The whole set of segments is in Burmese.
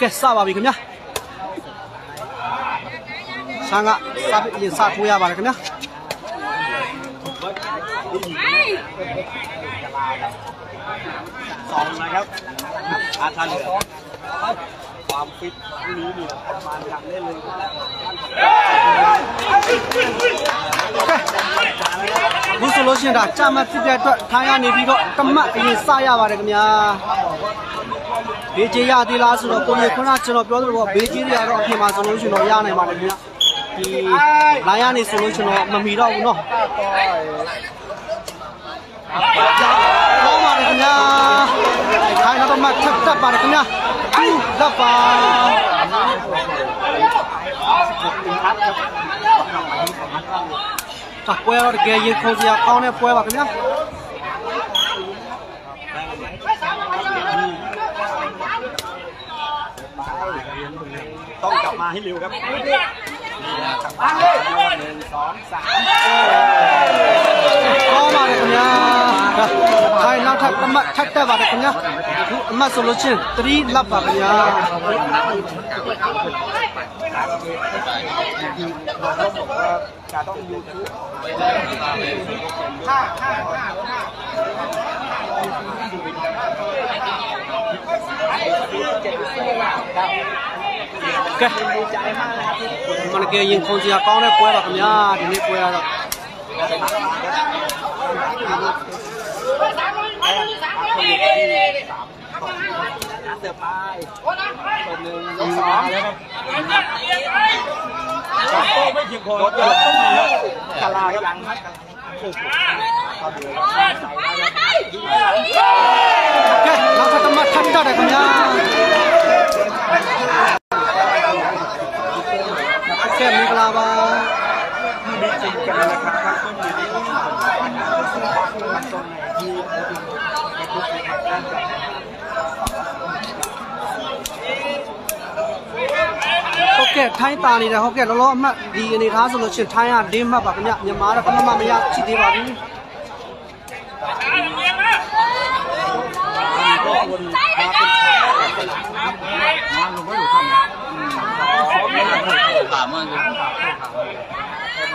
ကဲစပါပြီခင်ဗျာဆန်းကစပ်ရင်စထိုးရပါတယ်ခင်ဗျာสองนะครับอาทันเหลือความฟิตนี้เนี่ยประมาณกันได้เลยဘူးဆိုလို့ရှိရင်ဒါကြာမှဖြစ်တဲ့အတွက်ထိုင်းရနေပြီးတော့တမတ်အရင်စရပါတယ်ခင်ဗျာ ဘေးကြီးရသေးလားဆိုတော့ကိုကြီးခုနကျွန်တော်ပြောသလိုပေါ့ဘေးကြီးတွေကတော့အပြင်မှာဆိုလို့ရှိရင်တော့ရနိုင်ပါတယ်ခင်ဗျာဒီလိုင်းရနေဆိုလို့ရှိရင်တော့မမီတော့ဘူးเนาะကောင်းပါတယ်ခင်ဗျာခိုင်းတော့မှထပ်တက်ပါတယ်ခင်ဗျာသူ့လက်ပါတာပွဲတော့တကယ်ရင်ခုံစရာကောင်းတဲ့ပွဲပါခင်ဗျာ ให้ริวครับนี่นะครับหนึ่งสองสามเข้ามาเลยคุณยใครนับทักมาทักแต่บาดคุณยามาโซลูชั่นตรีลับบาดคุณยาจองยูทูบห้าห้าห้าห้าเจ็ดสิบเจ็ดสิบ ok còn kia nhìn không chỉ là con đấy quay vào còn nhá thì nên quay vào Okay, langsung tempat tanda dah kenyang. ကြတယ်ခင်ဗျာကဲမင်္ဂလာပါဒီချိန်ကလည်းခါခါဆုံးနေတယ်ဟုတ်ကဲ့ထိုင်းတာနေတယ်ဟုတ်ကဲ့လောလောအမှတ်ဒီအနေထားဆိုလို့ချင်းထိုင်းက၄မှတ်ပါခင်ဗျမြန်မာတော့ဘာမှမရရှိသေးပါဘူး cảm ơn.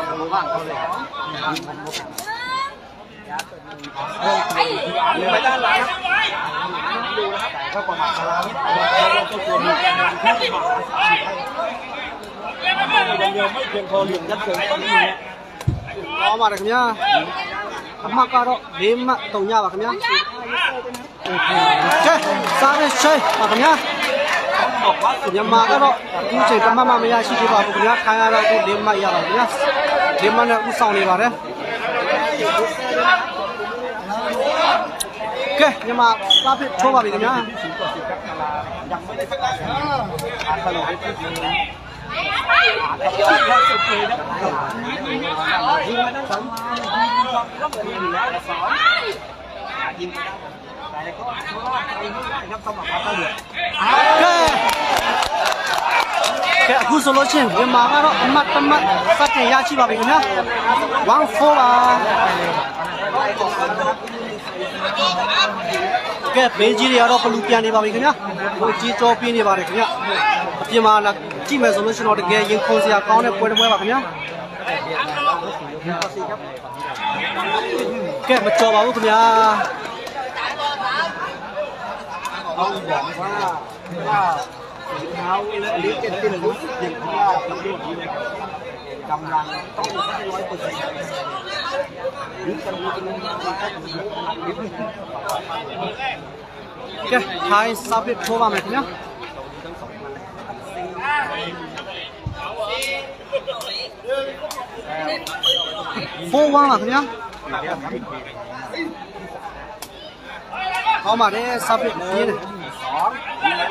Rồi có mà được nhá. Thắm mặc cao đó đếm tàu nhà vào nhá. Chơi sao đây chơi vào nhá. မြန်မာကတော့အခုချိန်တမမမရရှိသေးပါဘူးခင်ဗျာခိုင်းရတော့ဒီလေးမရပါဘူးခင်ဗျာလေးမနဲ့ဥဆောင်နေပါတယ်ကဲမြန်မာပါဖစ်ထိုးပါပြီခင်ဗျာยิง ကဲအခုဆိုလို့ချင်းဝင်မာကတော့အမတ်တမတ်စက်တင်ရရှိပါပြီခင်ဗျာ14ပါကဲဘေးကြီးတွေကတော့ဘလူပြန်နေပါပြီခင်ဗျာဟိုကြီးကြောပြင်းနေပါတယ်ခင်ဗျာအပြင်မှာလာကြည့်မယ်ဆိုလို့ရှင်တော့တကယ်ရင်ခုန်စရာကောင်းတဲ့ပွဲတစ်ပွဲပါခင်ဗျာကဲမကြော်ပါဘူးခင်ဗျာ ต้องบอกว่าว่าฝีเท้าและลิ้นเป็นที่รู้สึกอย่างที่ว่าเป็นเรื่องนี้นะครับกำลังต้องให้ร้อยเปอร์เซ็นต์ลิ้นกันรู้กันนะครับลิ้นโอเคท้ายซาบิทโทว่าไหมเนี่ยโฟว่าไหมเนี่ย không mà đấy sao bị này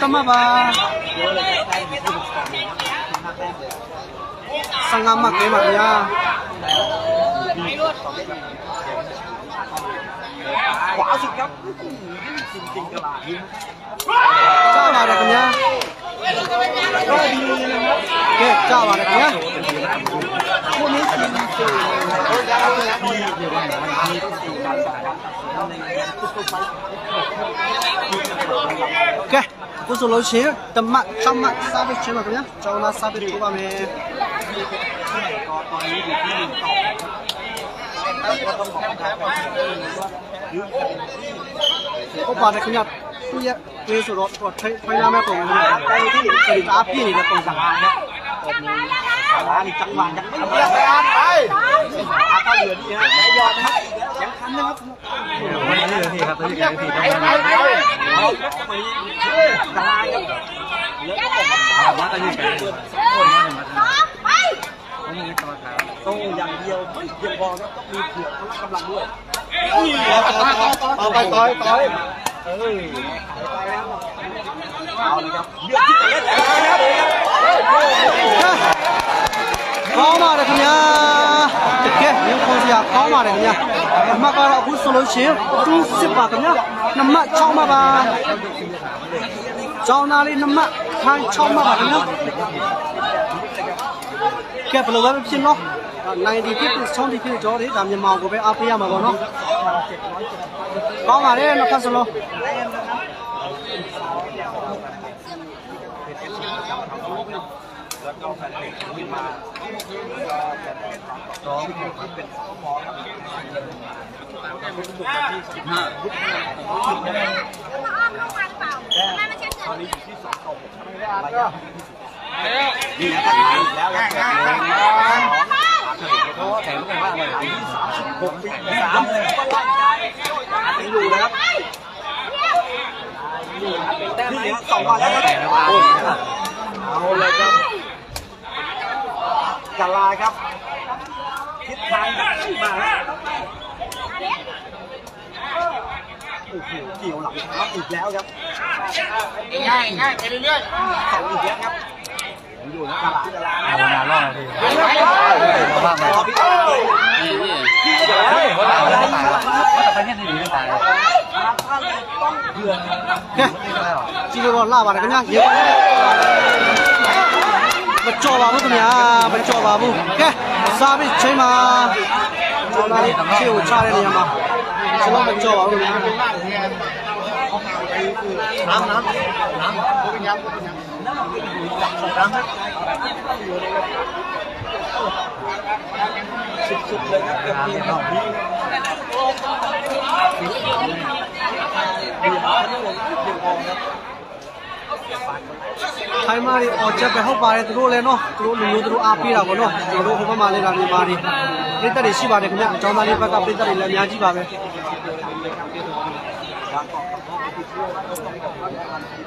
tama ba? Sangam eh, mak ni mặt ya quá sức gấp xin tin các bạn cho vào được nhá. Kệ cho vào được nhá Okay. กุศลเชียตมักชมักซาบิเชียแบบนี้เจ้านาซาบิทุกวันเมะก็ปาดเลยคุณยัดตู้ย็นสุดรถกดใช้ไฟหน้าแม่ตงลยไปที่กระดิ่งาพี่นี่จะตรงสังหารนะสังหารนี่จังหวะยังไม่เลือกไปอ่านไปอาตาเหลือนี่ฮะไม่ยอมนะค สียงคันนะครับวันนี้เลยทีครับตัวใหญ่ทีครับตายครับแล้วมากันยังไงคนมาถึงมาถึงต้องมีตัวขาต้องอย่างเดียวไม่เพียงพอครับต้องมีเผื่อพละกำลังด้วยต่อไปต่อยต่อยเอ้ยเอาเลยครับเลือกที่จะเล่นแล้วครับ có mà được không nhá Tuyệt kia, những con gì à, có mà được không nhá ကောင်းပါတယ်ခင်ဗျာအမှတ်ကတော့အခုဆိုလို့ရှိရင်တူးစစ်ပါခင်ဗျာနမတ်6မှတ်ပါကျောင်းသားလေးနမတ်ထိုင်း6မှတ်ပါခင်ဗျာကဲဘယ်လိုပဲဖြစ်နော်90ဖြစ်ဖြစ်60ဖြစ်ကြောတယ်ဒါမြန်မာကိုပဲအားပေးရမှာပေါ့နော်ကောင်းပါတယ်နှစ်ဖက်စလုံး นี่นะครับ มันสุกกับที่สิบห้ามาอ้อมลูกมาหรือเปล่าทำไมมันเช่นเกิดนี้ที่สองต่อหกนี่นะตั้งหลังแล้วแข่งกันแข่งกันแข่งกันว่าหลังที่สามสิบหกสิบสามเลยยังอยู่นะครับนี่ล้วสองวันแล้วแครับเอาเลยครับกลาครับทิศทางมา โอ้โหเกี่ยวหลังเท้าอีกแล้วครับง่ายง่ายไปเรื่อยๆสองอีกแล้วครับอยู่นะตลาดภาวนารอดเลยมากเลยพี่พี่พี่เดี๋ยวนะว่าตายว่าตายเนี่ยดีไม่ตายต้องเดือนจีนก็ล่าบาดกันยังเยอะ बच्चों बाबू तुम यहाँ बच्चों बाबू क्या साबित छह माँ चौला छह उछाले नहीं हमारा ကျွန်တော်မကြောက်ပါဘူး။နာမ်နာမ်နာမ်ကိုညံကိုညံနာမ်ကိုညံနာမ်စစ်စစ်လက်ကပ်ပြီးတော့ဒီဟာလည်းဒီပေါ်ကထိုင်းမာတွေအော်ချက်ပဲဟုတ်ပါတယ်သူတို့လည်းနော်သူတို့လူမျိုးသူတို့အားပေးတာပေါ့နော်ကျွန်တော်တို့ဟိုဘက်မှာလည်းဒါမြန်မာတွေ ပြိတ္တတွေရှိပါတယ်ခင်ဗျအကြောင်းသားလေးဘက်ကပြိတ္တတွေလည်းအများကြီးပါပဲ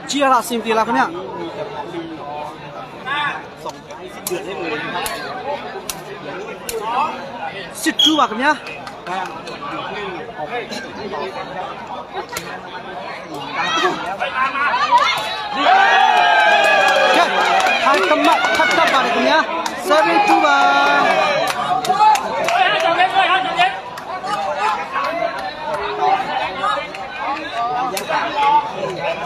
ကြည့်ရတာအဆင်ပြေလားခင်ဗျစစ်တူပါခင်ဗျာကဲဟာကမတ်ဖတ်တာပါခင်ဗျာ7 2ပါ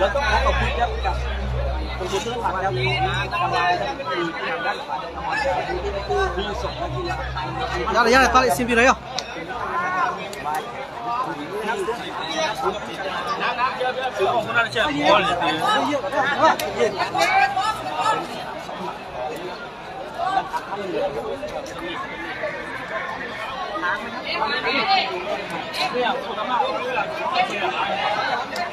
lớn có một cái chất cả tôi chỉ cứ làm theo làm lại thì cảm giác phải đi sổ ra kia ra đây ra đây tao lại xin video đấy không Hãy subscribe cho kênh Ghiền Mì Gõ Để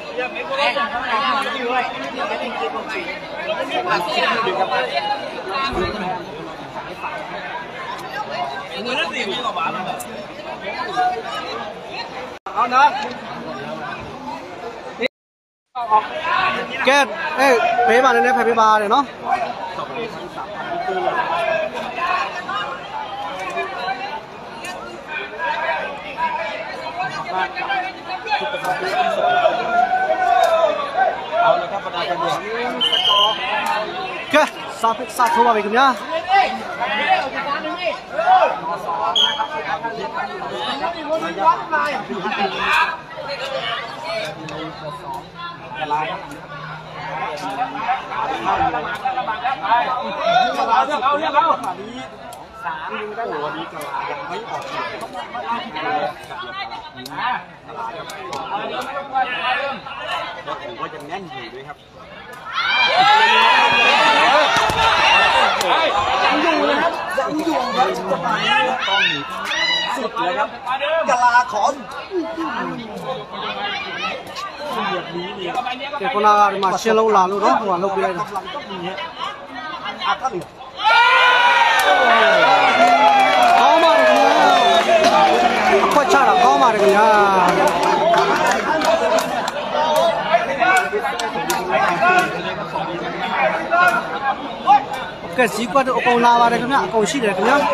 Ăn nữa. Kết. Ê, bế bà lên đây phải bế bà này nó. Thank you cần được kia sao sao thua vào cùng nhá? Hãy subscribe cho kênh Ghiền Mì Gõ Để không bỏ lỡ những video hấp dẫn สามยิงด้หลังนี้กลายังไม่ออกเลนะกลายังไม่ออกแล้วผมก็จะแน่นอยู่ด้วยครับยังอยู่นะครับยังอยู่ครับจังหวะนี้ต้องสุดเลยครับกลาขอนเดี๋ยวคนละมาเชียร์เราหลานเราเนาะหวานเราไปเลยนะ ကောင်းပါတယ်ခင်ဗျာအခွက်ချတာကောင်းပါတယ်ခင်ဗျာကဲစီကွက်တော့အကုန်လာပါတယ်ခင်ဗျာအကုန်ရှိတယ်ခင်ဗျာကဲ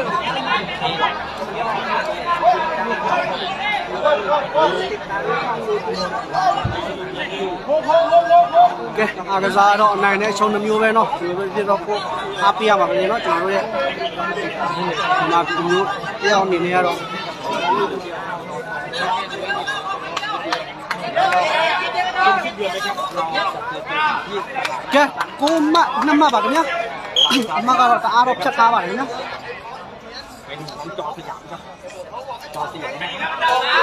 အားကစားတော့ ok à cái giá đó này này cho nấm yêu về nó chứ bây giờ nó happy mà cái nó chẳng rồi mà cũng yêu yêu mình này đó. Ok, cô mà năm mà bạn nhá. Mà cả cả áo chắc cả bạn nhá.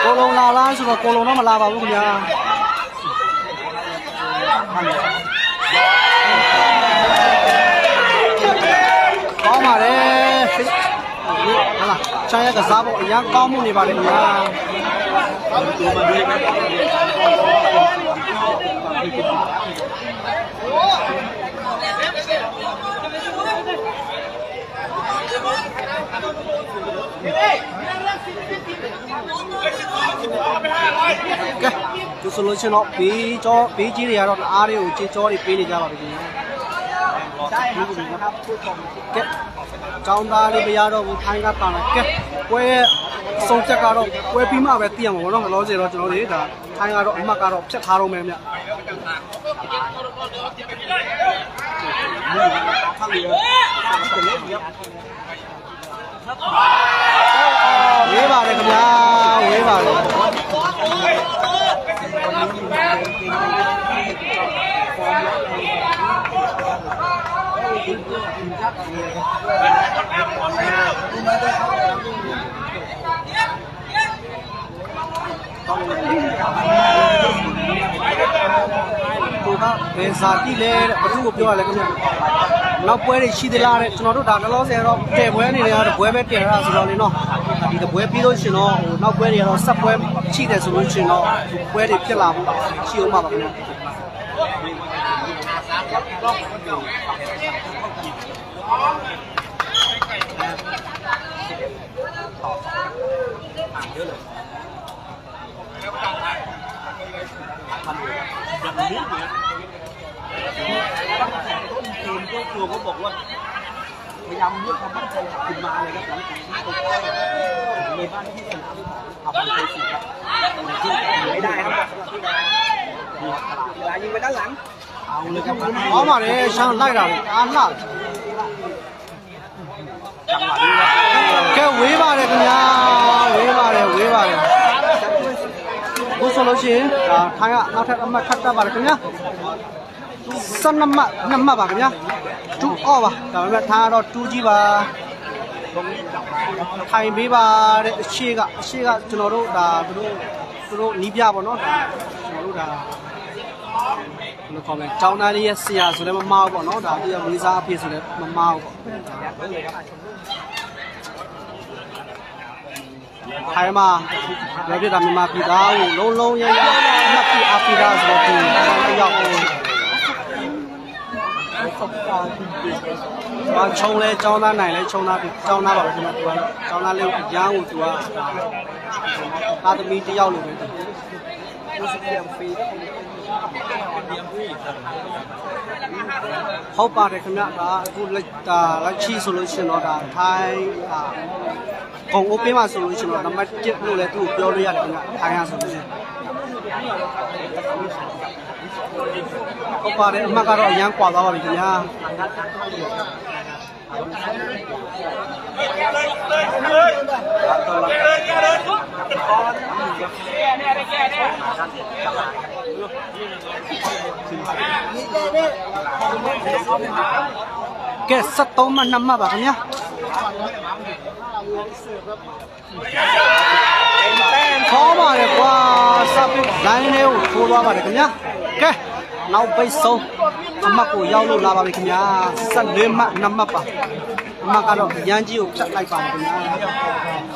Cô lô la la rồi cô lô nó mà la vào luôn nha ကောင်းပါတယ်ဟလာချာရကစားဖို့အရင်ကောင်းမှုနေပါလေညာ ဆိုဆိုလို့ချင်းတော့ဘေးကြောဘေးကြီးတွေကတော့အားတွေကိုကြေကြောတွေပေးနေကြပါပြီခင်ဗျာကဲကောင်းသားလေးမရတော့ဘူးထိုင်းကတာလာကဲပွဲဆုံးချက်ကတော့ပွဲပြီးမှပဲသိရမှာပေါ့နော်မလို့စေတော့ကျွန်တော်တွေဒါထိုင်းကတော့အမှတ်ကတော့ဖြတ်ထားတော့မယ်ဗျဝေးပါတယ်ခင်ဗျာဝေးပါတယ် ကဘယ်စာကြည့်လဲတဲ့ဘသူ့ကိုပြောရလဲခင်ဗျနောက်ပွဲတွေရှိသလားတဲ့ကျွန်တော်တို့ဒါလောလောဆယ်တော့တဲပွဲအနေနဲ့ကတော့ပွဲပဲတည်ရတာဆိုတော့လေနော်ဒီတပွဲပြီးလို့ရှင်တော့ဟိုနောက်ပွဲတွေကတော့ဆက်ပွဲရှိတယ်ဆိုလို့ရှင်တော့ဒီပွဲတွေဖြစ်လာဖို့ရှိအောင်ပါပါခင်ဗျ chưa có một luôn mười năm nước không bắt chân học cùng mà này đó lắm mười ba năm khi học học về sự thật mấy đài không là nhưng mà đã lắng không được không có mà đi sao lại rồi ăn lại ကဲဝေးပါတယ်ခင်ဗျာဝေးပါတယ်ဝေးပါတယ်ဘုဆိုလို့ရှိရင်ဒါထိုင်းကနောက်ထပ်အမှတ်ခတ်တတ်ပါတယ်ခင်ဗျာစနမနမပါခင်ဗျာ2 off ပါဒါပေမဲ့ထားတော့2ကြီးပါထိုင်ပေးပါတဲ့အရှိကအရှိကကျွန်တော်တို့ဒါသူတို့သူတို့နီးပြပါတော့ကျွန်တော်တို့ဒါဘယ်လိုခေါ်မလဲတောင်းတန်းလေးရဲ့ဆရာဆိုလည်းမမအောင်ပေါ့နော်ဒါပြည့်ရမေးစားအပြည့်ဆိုလည်းမမအောင်ပေါ့ ခိုင်မာပြောပြတာမြန်မာပြည်သားကိုလုံးလုံးရရမှတ်ပြီးအားပေးတာဆိုတော့ဒီအရောက်ကိုဘာချုံလဲចောင်းသားနိုင်လဲချုံသားပြီးចောင်းသားပါပဲကျွန်တော်တို့ကចောင်းသားလေးကိုရမ်းကိုသူကသာသမီတယောက်လိုပဲသူစပြန်ဖေး ဟုတ်ပါတယ်ခင်ဗျာဒါအခုလက်ဒါလက်ချီဆိုလို့ရှိရင်တော့ဒါထိုင်းအာဂုံအိုးပေးမှာဆိုလို့ရှိရင်တော့နံပါတ်1လို့လည်းသူ့ကိုပြောလို့ရတယ်ခင်ဗျာထိုင်းရဆိုလို့ရှိရင်ဟုတ်ပါတယ်အမှတ်ကတော့အရန်ကွာသွားပါပြီခင်ဗျာ cái sắt tố mà nằm mà bạn nhá. Khó mà để qua sao biết lái nêu thua ba bạn nhá. Cái nào bây sâu. Mà của nhau luôn là bạn nhá. Sẵn lên mạng nằm mà bạn ကိုရောက်လို့လာပါပြီခင်ဗျာ74မှတ်2မှတ်ပါအမှတ်ကတော့ရန်ကြီးကိုဖြတ်လိုက်ပါမယ်ခင်ဗျာ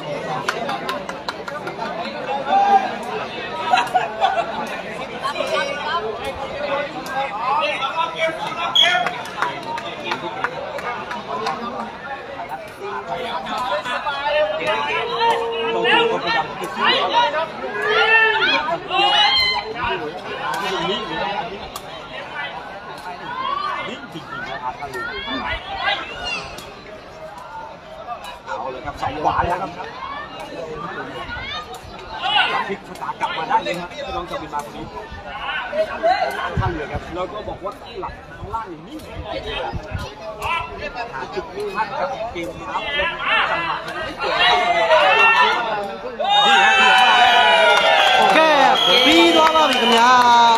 แล้วครับพลิกชะตากลับมาได้เลยครับพี่น้องจะเป็นมาคนนี้ท่านเลยครับแล้วก็บอกว่าหลักข้างล่างนี่นิ่งจริงๆหาจุดมุ่งมั่นครับเกมรับแล้วจังหวะไม่เกิดนี่ฮะเหลือมาแล้ว ကဲပြီးသွားပါပြီခင်ဗျာ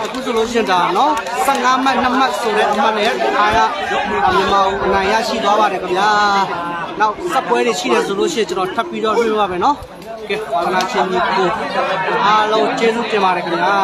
အခုဆိုလို့ရှိရင်ဒါနော်15မှတ်2မှတ်ဆိုတဲ့အမှတ်နဲ့အားရမြန်မာဦးအနိုင်ရရှိသွားပါတယ်ခင်ဗျာ နောက်ဆက်ပွဲတွေရှိတယ်ဆိုလို့ရှိရင်ကျွန်တော်ထပ်ပြီးတော့တွေ့ရပါမယ်နော်ကဲဘာလာချင်းကြီးကိုအားလုံးကျေးဇူးတင်ပါတယ်ခင်ဗျာ